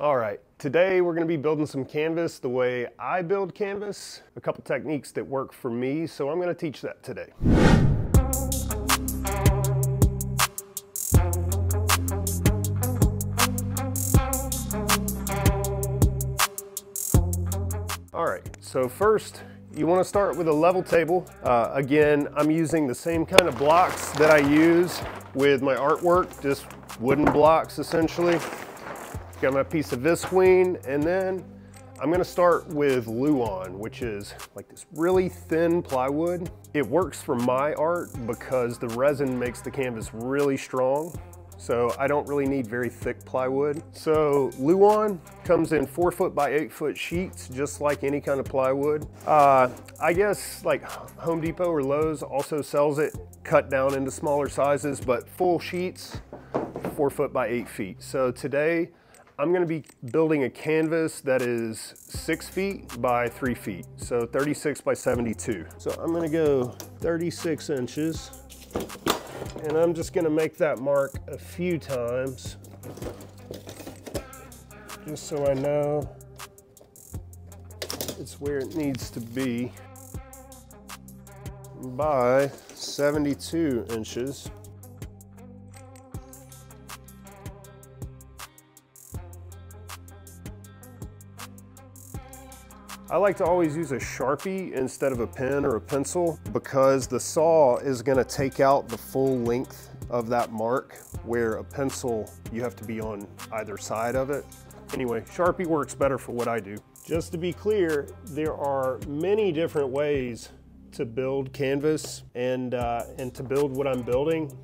All right, today we're gonna be building some canvas the way I build canvas, a couple techniques that work for me, so I'm gonna teach that today. All right, so first you wanna start with a level table. Uh, again, I'm using the same kind of blocks that I use with my artwork, just wooden blocks essentially. Got my piece of visqueen, and then I'm gonna start with Luan, which is like this really thin plywood. It works for my art because the resin makes the canvas really strong. So I don't really need very thick plywood. So Luan comes in four foot by eight foot sheets, just like any kind of plywood. Uh, I guess like Home Depot or Lowe's also sells it cut down into smaller sizes, but full sheets, four foot by eight feet. So today I'm gonna be building a canvas that is six feet by three feet. So 36 by 72. So I'm gonna go 36 inches and I'm just gonna make that mark a few times just so I know it's where it needs to be by 72 inches. I like to always use a Sharpie instead of a pen or a pencil because the saw is gonna take out the full length of that mark where a pencil, you have to be on either side of it. Anyway, Sharpie works better for what I do. Just to be clear, there are many different ways to build canvas and, uh, and to build what I'm building.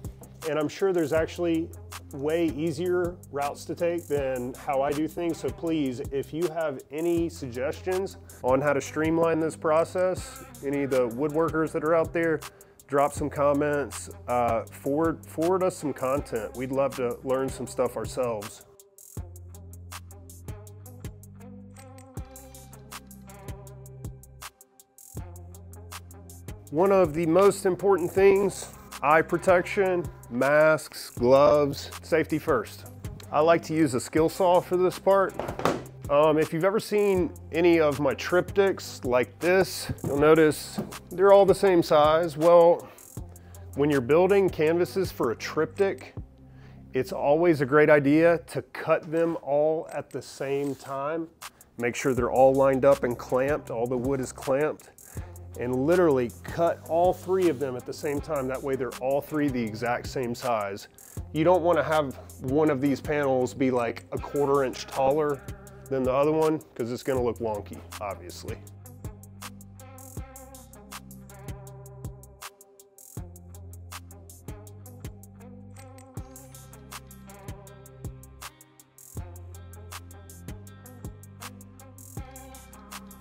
And I'm sure there's actually way easier routes to take than how I do things. So please, if you have any suggestions on how to streamline this process, any of the woodworkers that are out there, drop some comments, uh, forward, forward us some content. We'd love to learn some stuff ourselves. One of the most important things eye protection, masks, gloves, safety first. I like to use a skill saw for this part. Um, if you've ever seen any of my triptychs like this, you'll notice they're all the same size. Well, when you're building canvases for a triptych, it's always a great idea to cut them all at the same time. Make sure they're all lined up and clamped, all the wood is clamped and literally cut all three of them at the same time. That way they're all three the exact same size. You don't wanna have one of these panels be like a quarter inch taller than the other one because it's gonna look wonky, obviously.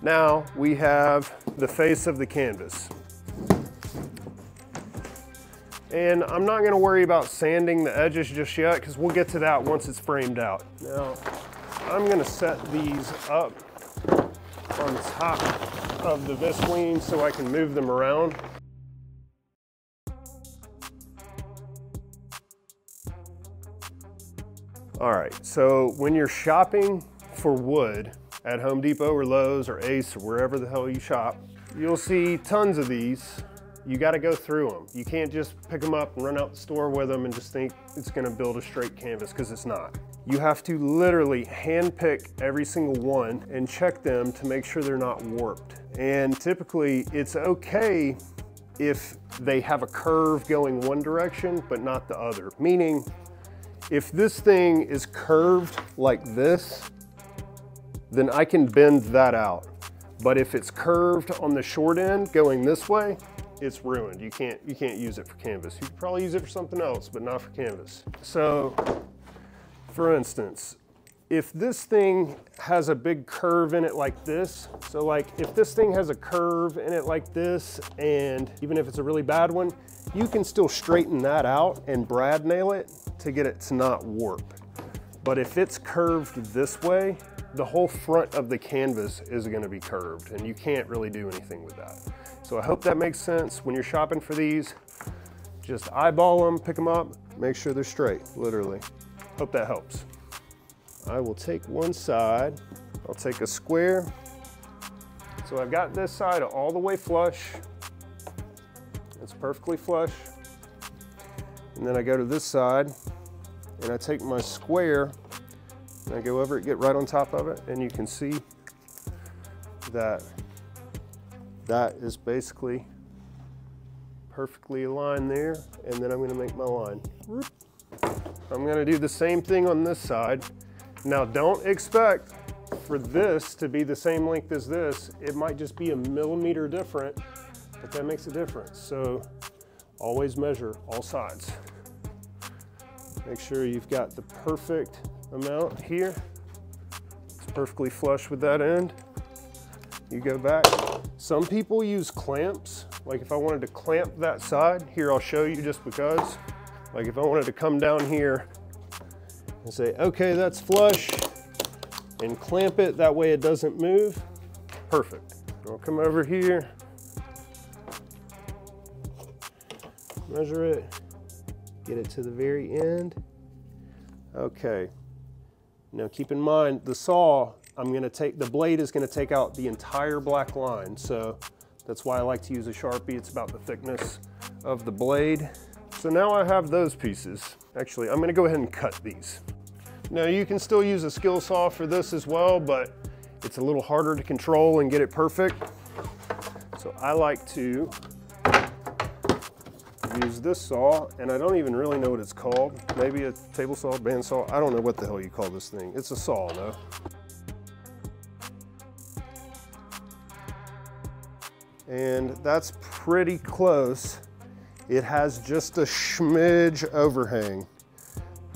Now we have the face of the canvas. And I'm not gonna worry about sanding the edges just yet because we'll get to that once it's framed out. Now, I'm gonna set these up on top of the visqueen so I can move them around. All right, so when you're shopping for wood, at Home Depot or Lowe's or Ace or wherever the hell you shop, you'll see tons of these. You gotta go through them. You can't just pick them up and run out the store with them and just think it's gonna build a straight canvas, because it's not. You have to literally hand pick every single one and check them to make sure they're not warped. And typically it's okay if they have a curve going one direction, but not the other. Meaning, if this thing is curved like this, then I can bend that out. But if it's curved on the short end going this way, it's ruined. You can't, you can't use it for canvas. You could probably use it for something else, but not for canvas. So for instance, if this thing has a big curve in it like this, so like if this thing has a curve in it like this, and even if it's a really bad one, you can still straighten that out and brad nail it to get it to not warp. But if it's curved this way, the whole front of the canvas is gonna be curved and you can't really do anything with that. So I hope that makes sense. When you're shopping for these, just eyeball them, pick them up, make sure they're straight, literally. Hope that helps. I will take one side, I'll take a square. So I've got this side all the way flush. It's perfectly flush. And then I go to this side and I take my square I go over it, get right on top of it, and you can see that that is basically perfectly aligned there. And then I'm gonna make my line. I'm gonna do the same thing on this side. Now don't expect for this to be the same length as this. It might just be a millimeter different, but that makes a difference. So always measure all sides. Make sure you've got the perfect amount here. It's perfectly flush with that end. You go back. Some people use clamps. Like if I wanted to clamp that side, here I'll show you just because. Like if I wanted to come down here and say, okay, that's flush, and clamp it, that way it doesn't move, perfect. I'll come over here, measure it, get it to the very end. Okay, now keep in mind the saw, I'm gonna take, the blade is gonna take out the entire black line. So that's why I like to use a Sharpie. It's about the thickness of the blade. So now I have those pieces. Actually, I'm gonna go ahead and cut these. Now you can still use a skill saw for this as well, but it's a little harder to control and get it perfect. So I like to this saw, and I don't even really know what it's called. Maybe a table saw, bandsaw, I don't know what the hell you call this thing. It's a saw though. And that's pretty close. It has just a smidge overhang,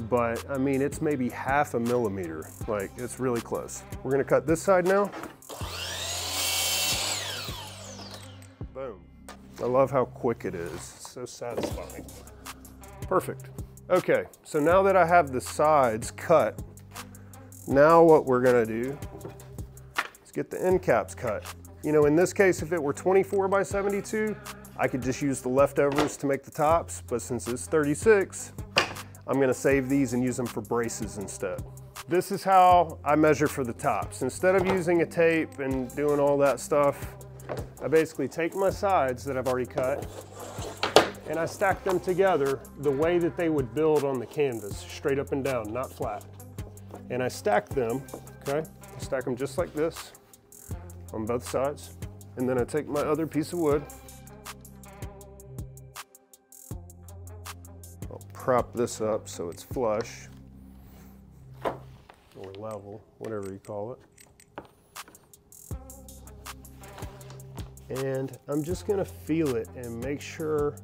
but I mean, it's maybe half a millimeter. Like it's really close. We're gonna cut this side now. Boom. I love how quick it is so satisfying. Perfect. Okay, so now that I have the sides cut, now what we're gonna do is get the end caps cut. You know, in this case, if it were 24 by 72, I could just use the leftovers to make the tops, but since it's 36, I'm gonna save these and use them for braces instead. This is how I measure for the tops. Instead of using a tape and doing all that stuff, I basically take my sides that I've already cut and I stack them together the way that they would build on the canvas, straight up and down, not flat. And I stack them, okay? I stack them just like this on both sides. And then I take my other piece of wood, I'll prop this up so it's flush or level, whatever you call it. And I'm just gonna feel it and make sure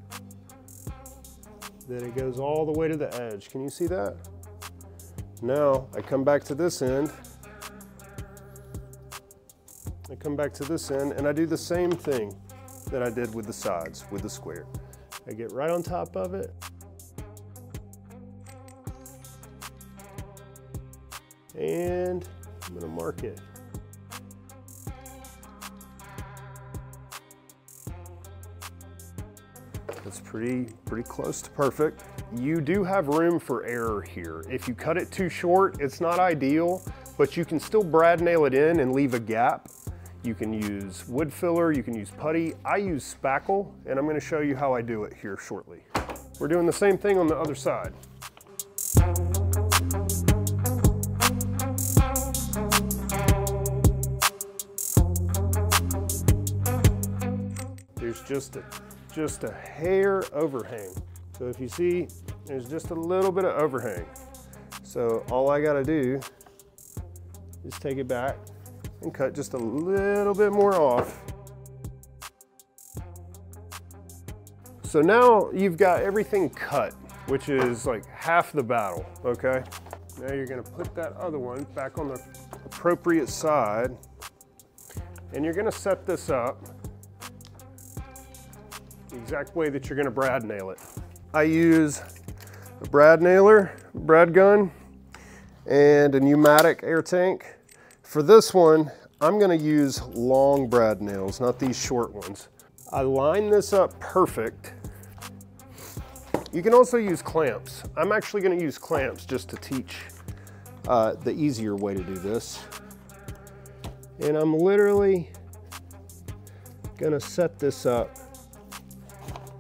that it goes all the way to the edge. Can you see that? Now I come back to this end. I come back to this end and I do the same thing that I did with the sides, with the square. I get right on top of it. And I'm gonna mark it. Pretty, pretty close to perfect. You do have room for error here. If you cut it too short, it's not ideal, but you can still brad nail it in and leave a gap. You can use wood filler, you can use putty. I use spackle, and I'm gonna show you how I do it here shortly. We're doing the same thing on the other side. There's just a just a hair overhang. So if you see, there's just a little bit of overhang. So all I gotta do is take it back and cut just a little bit more off. So now you've got everything cut, which is like half the battle, okay? Now you're gonna put that other one back on the appropriate side and you're gonna set this up the exact way that you're gonna brad nail it. I use a brad nailer, brad gun, and a pneumatic air tank. For this one, I'm gonna use long brad nails, not these short ones. I line this up perfect. You can also use clamps. I'm actually gonna use clamps just to teach uh, the easier way to do this. And I'm literally gonna set this up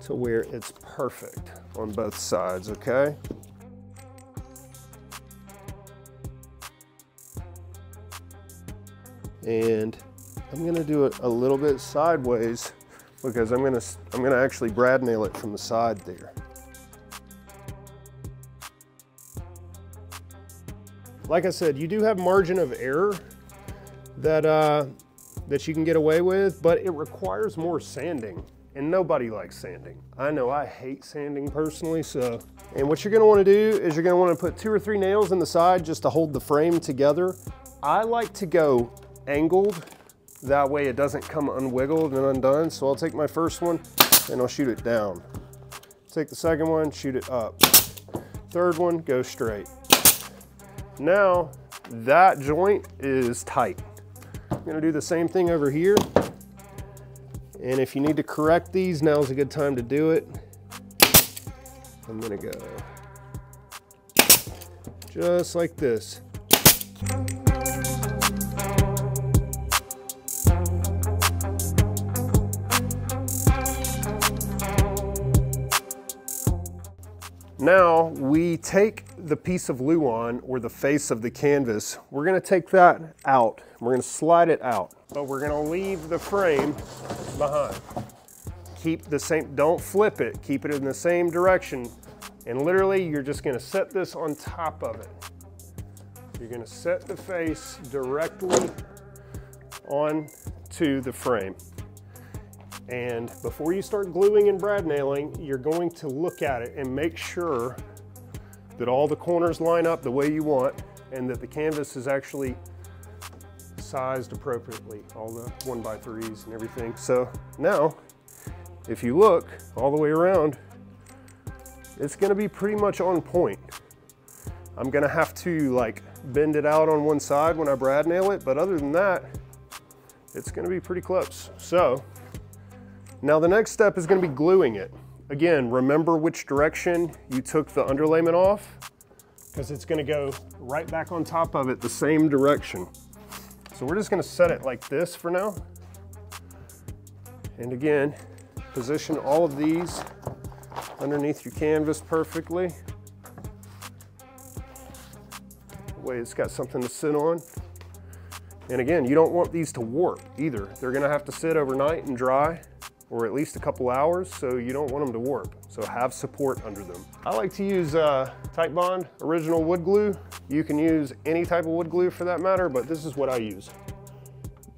to where it's perfect on both sides, okay? And I'm gonna do it a little bit sideways because I'm gonna, I'm gonna actually brad nail it from the side there. Like I said, you do have margin of error that, uh, that you can get away with, but it requires more sanding and nobody likes sanding. I know I hate sanding personally, so. And what you're gonna wanna do is you're gonna wanna put two or three nails in the side just to hold the frame together. I like to go angled, that way it doesn't come unwiggled and undone. So I'll take my first one and I'll shoot it down. Take the second one, shoot it up. Third one, go straight. Now, that joint is tight. I'm gonna do the same thing over here. And if you need to correct these, now's a good time to do it. I'm gonna go just like this. Now we take the piece of Luan or the face of the canvas, we're gonna take that out. We're gonna slide it out, but we're gonna leave the frame behind. Keep the same, don't flip it, keep it in the same direction. And literally you're just gonna set this on top of it. You're gonna set the face directly onto the frame. And before you start gluing and brad nailing, you're going to look at it and make sure that all the corners line up the way you want and that the canvas is actually sized appropriately, all the one by threes and everything. So now, if you look all the way around, it's gonna be pretty much on point. I'm gonna have to like bend it out on one side when I brad nail it, but other than that, it's gonna be pretty close. So now the next step is gonna be gluing it. Again, remember which direction you took the underlayment off because it's gonna go right back on top of it the same direction. So we're just gonna set it like this for now. And again, position all of these underneath your canvas perfectly. That way it's got something to sit on. And again, you don't want these to warp either. They're gonna have to sit overnight and dry or at least a couple hours, so you don't want them to warp. So have support under them. I like to use uh, Titebond original wood glue. You can use any type of wood glue for that matter, but this is what I use.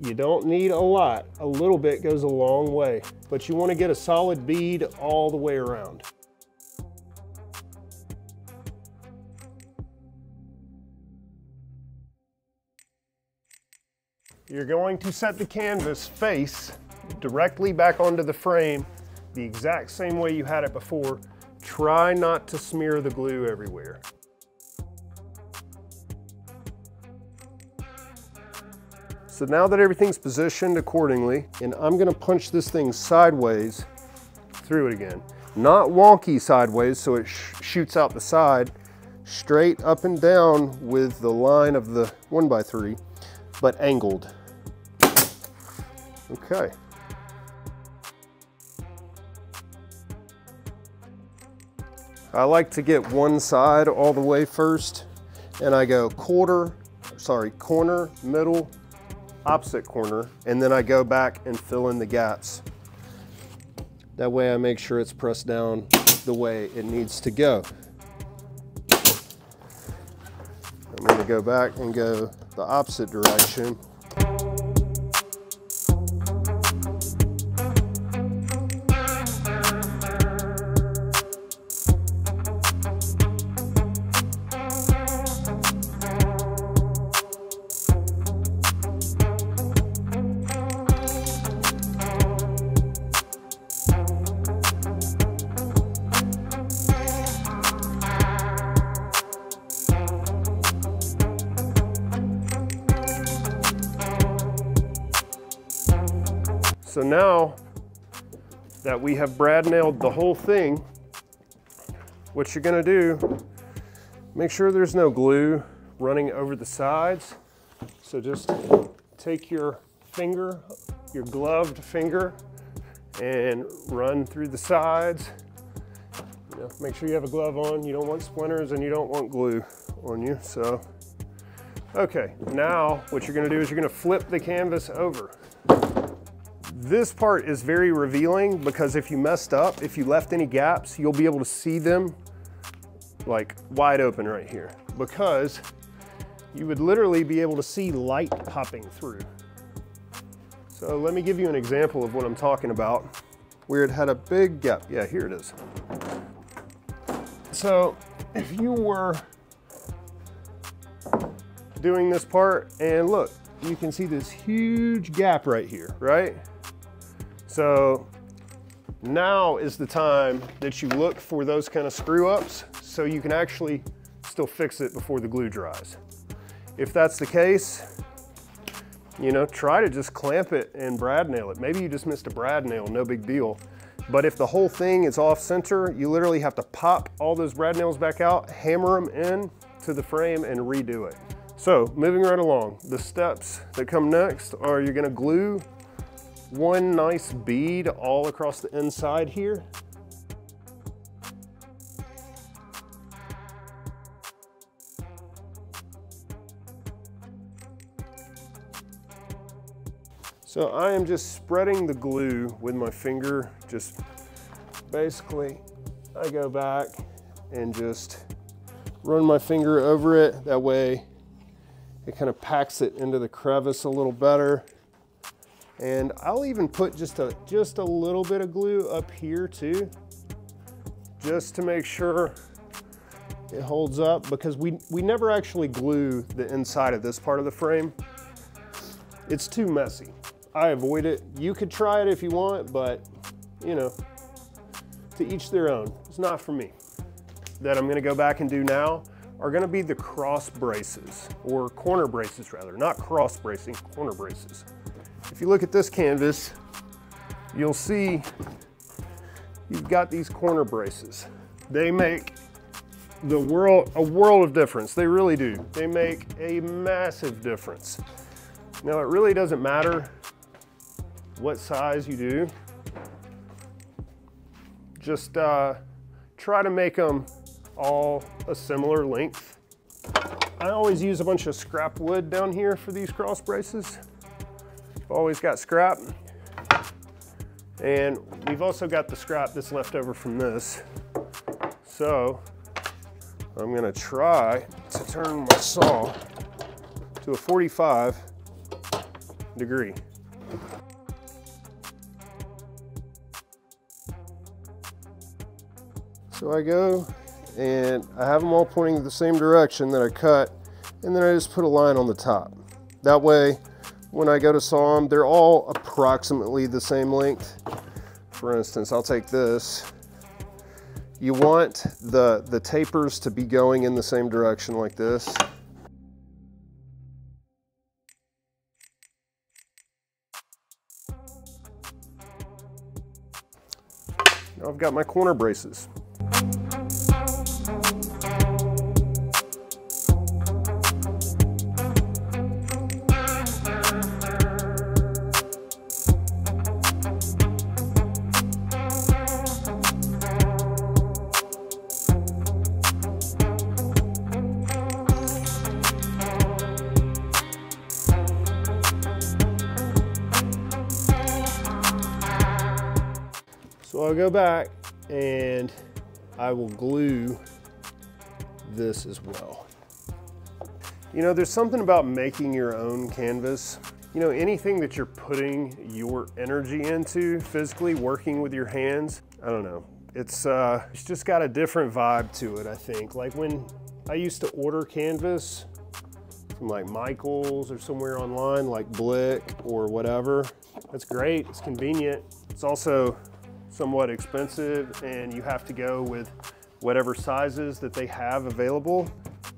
You don't need a lot. A little bit goes a long way, but you wanna get a solid bead all the way around. You're going to set the canvas face directly back onto the frame the exact same way you had it before. Try not to smear the glue everywhere. So now that everything's positioned accordingly, and I'm gonna punch this thing sideways through it again. Not wonky sideways so it sh shoots out the side, straight up and down with the line of the one by three, but angled. Okay. I like to get one side all the way first and I go quarter, sorry, corner, middle, opposite corner, and then I go back and fill in the gaps. That way I make sure it's pressed down the way it needs to go. I'm gonna go back and go the opposite direction that we have brad nailed the whole thing, what you're gonna do, make sure there's no glue running over the sides. So just take your finger, your gloved finger, and run through the sides. You know, make sure you have a glove on. You don't want splinters and you don't want glue on you. So, okay, now what you're gonna do is you're gonna flip the canvas over. This part is very revealing because if you messed up, if you left any gaps, you'll be able to see them like wide open right here because you would literally be able to see light popping through. So let me give you an example of what I'm talking about where it had a big gap. Yeah, here it is. So if you were doing this part and look, you can see this huge gap right here, right? So now is the time that you look for those kind of screw ups so you can actually still fix it before the glue dries. If that's the case, you know, try to just clamp it and brad nail it. Maybe you just missed a brad nail, no big deal. But if the whole thing is off center, you literally have to pop all those brad nails back out, hammer them in to the frame and redo it. So moving right along, the steps that come next are you're gonna glue one nice bead all across the inside here. So I am just spreading the glue with my finger. Just basically, I go back and just run my finger over it. That way it kind of packs it into the crevice a little better. And I'll even put just a, just a little bit of glue up here too, just to make sure it holds up because we, we never actually glue the inside of this part of the frame. It's too messy. I avoid it. You could try it if you want, but you know, to each their own. It's not for me. That I'm gonna go back and do now are gonna be the cross braces, or corner braces rather, not cross bracing, corner braces. If you look at this canvas, you'll see you've got these corner braces. They make the world, a world of difference. They really do. They make a massive difference. Now it really doesn't matter what size you do. Just uh, try to make them all a similar length. I always use a bunch of scrap wood down here for these cross braces. Always got scrap. And we've also got the scrap that's left over from this. So I'm gonna try to turn my saw to a 45 degree. So I go and I have them all pointing the same direction that I cut and then I just put a line on the top. That way when I go to saw them, they're all approximately the same length. For instance, I'll take this. You want the, the tapers to be going in the same direction like this. Now I've got my corner braces. Go back and I will glue this as well. You know, there's something about making your own canvas. You know, anything that you're putting your energy into physically, working with your hands, I don't know. It's, uh, it's just got a different vibe to it, I think. Like when I used to order canvas from like Michael's or somewhere online, like Blick or whatever, that's great, it's convenient. It's also somewhat expensive and you have to go with whatever sizes that they have available.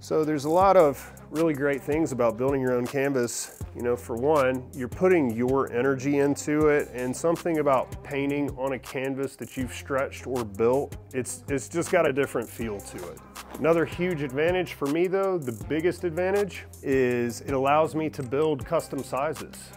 So there's a lot of really great things about building your own canvas. You know, for one, you're putting your energy into it and something about painting on a canvas that you've stretched or built, it's, it's just got a different feel to it. Another huge advantage for me though, the biggest advantage, is it allows me to build custom sizes.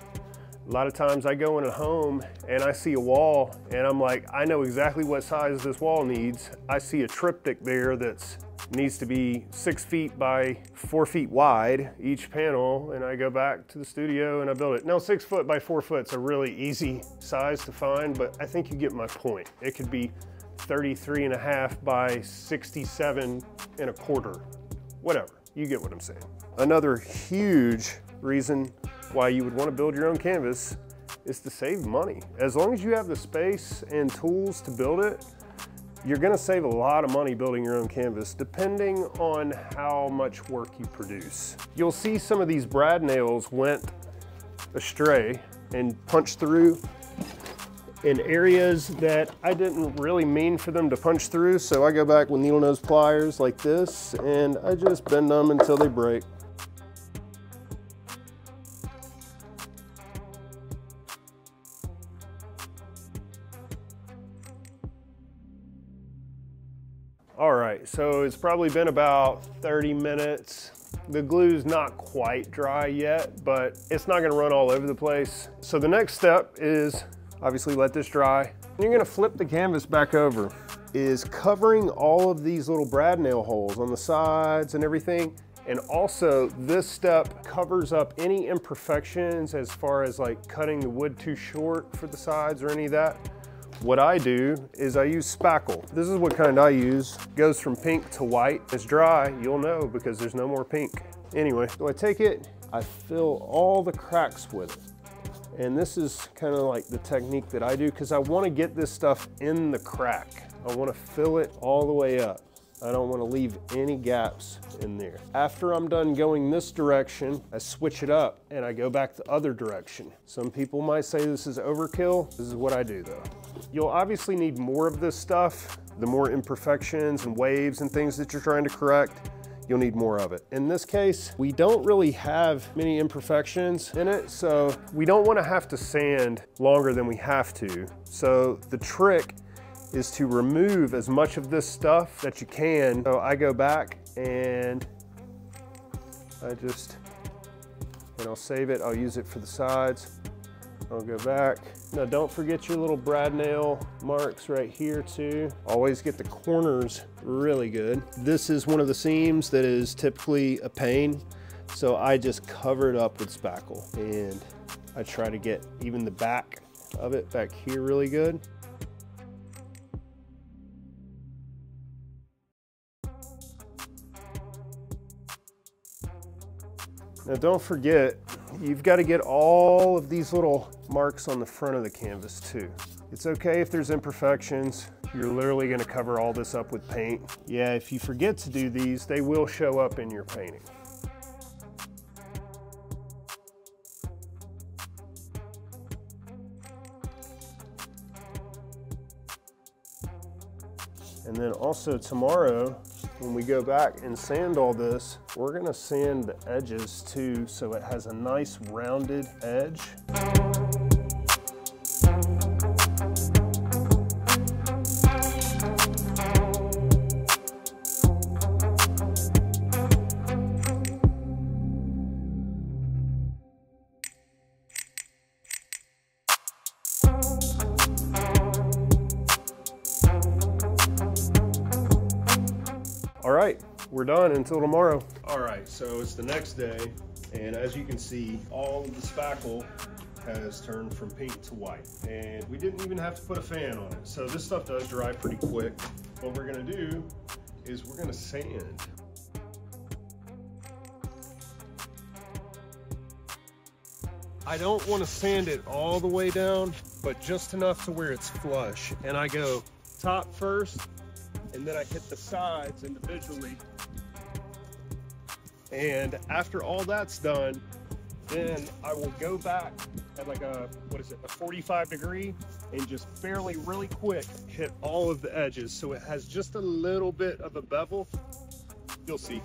A lot of times I go in a home and I see a wall and I'm like, I know exactly what size this wall needs. I see a triptych there that's needs to be six feet by four feet wide, each panel, and I go back to the studio and I build it. Now six foot by four foot is a really easy size to find, but I think you get my point. It could be 33 and a half by 67 and a quarter, whatever, you get what I'm saying. Another huge reason why you would want to build your own canvas is to save money. As long as you have the space and tools to build it, you're gonna save a lot of money building your own canvas depending on how much work you produce. You'll see some of these brad nails went astray and punched through in areas that I didn't really mean for them to punch through. So I go back with needle nose pliers like this and I just bend them until they break. All right, so it's probably been about 30 minutes. The glue's not quite dry yet, but it's not gonna run all over the place. So the next step is obviously let this dry. You're gonna flip the canvas back over. Is covering all of these little brad nail holes on the sides and everything. And also this step covers up any imperfections as far as like cutting the wood too short for the sides or any of that. What I do is I use spackle. This is what kind I use. Goes from pink to white. It's dry, you'll know because there's no more pink. Anyway, so I take it, I fill all the cracks with it. And this is kind of like the technique that I do because I want to get this stuff in the crack. I want to fill it all the way up. I don't want to leave any gaps in there. After I'm done going this direction, I switch it up and I go back the other direction. Some people might say this is overkill. This is what I do though. You'll obviously need more of this stuff. The more imperfections and waves and things that you're trying to correct, you'll need more of it. In this case, we don't really have many imperfections in it, so we don't wanna have to sand longer than we have to. So the trick is to remove as much of this stuff that you can. So I go back and I just, and I'll save it. I'll use it for the sides. I'll go back. Now don't forget your little brad nail marks right here too. Always get the corners really good. This is one of the seams that is typically a pain. So I just cover it up with spackle and I try to get even the back of it back here really good. Now don't forget, you've got to get all of these little marks on the front of the canvas too. It's okay if there's imperfections. You're literally gonna cover all this up with paint. Yeah, if you forget to do these, they will show up in your painting. And then also tomorrow, when we go back and sand all this, we're gonna sand the edges too so it has a nice rounded edge. We're done until tomorrow. All right, so it's the next day, and as you can see, all of the spackle has turned from pink to white. And we didn't even have to put a fan on it. So this stuff does dry pretty quick. What we're gonna do is we're gonna sand. I don't wanna sand it all the way down, but just enough to where it's flush. And I go top first, and then I hit the sides individually. And after all that's done, then I will go back at like a, what is it, a 45 degree and just fairly really quick hit all of the edges so it has just a little bit of a bevel. You'll see.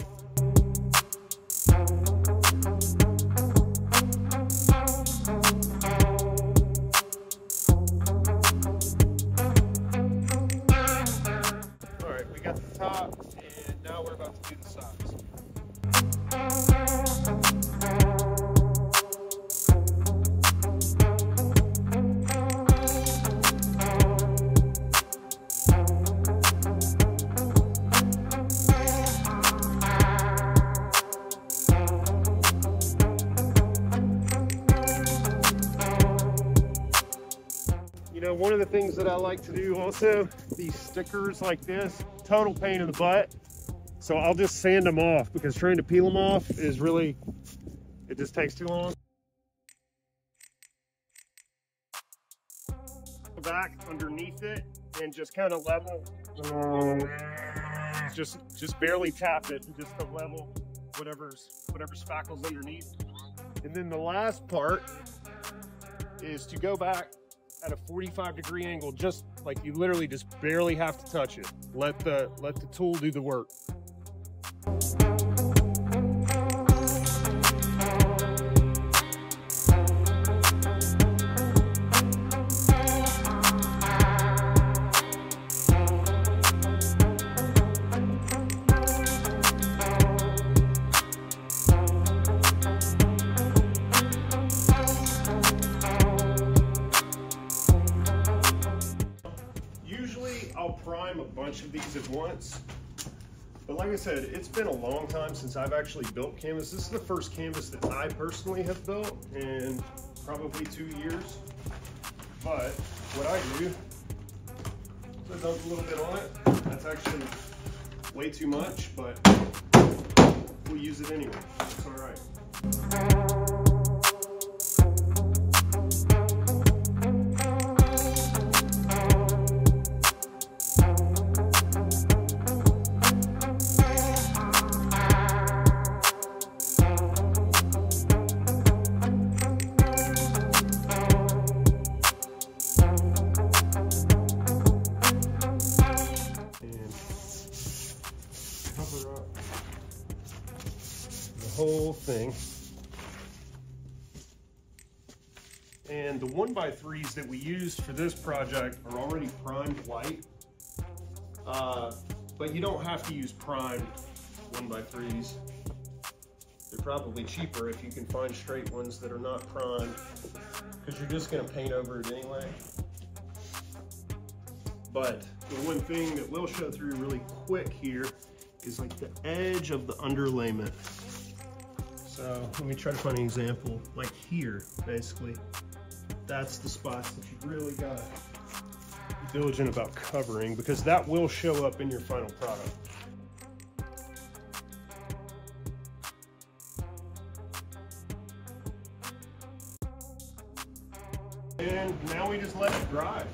Things that I like to do also, these stickers like this, total pain in the butt. So I'll just sand them off because trying to peel them off is really, it just takes too long. Back underneath it and just kind of level, um, just just barely tap it, just to level whatever's whatever spackles underneath. And then the last part is to go back at a 45 degree angle, just like you literally just barely have to touch it. Let the let the tool do the work. It's been a long time since I've actually built canvas. This is the first canvas that I personally have built in probably two years. But what I do is I dump a little bit on it. That's actually way too much, but we'll use it anyway. It's all right. By threes that we used for this project are already primed white. Uh, but you don't have to use primed one by threes. They're probably cheaper if you can find straight ones that are not primed because you're just gonna paint over it anyway. But the one thing that will show through really quick here is like the edge of the underlayment. So let me try to find an example, like here, basically. That's the spots that you really gotta be diligent about covering because that will show up in your final product. And now we just let it dry.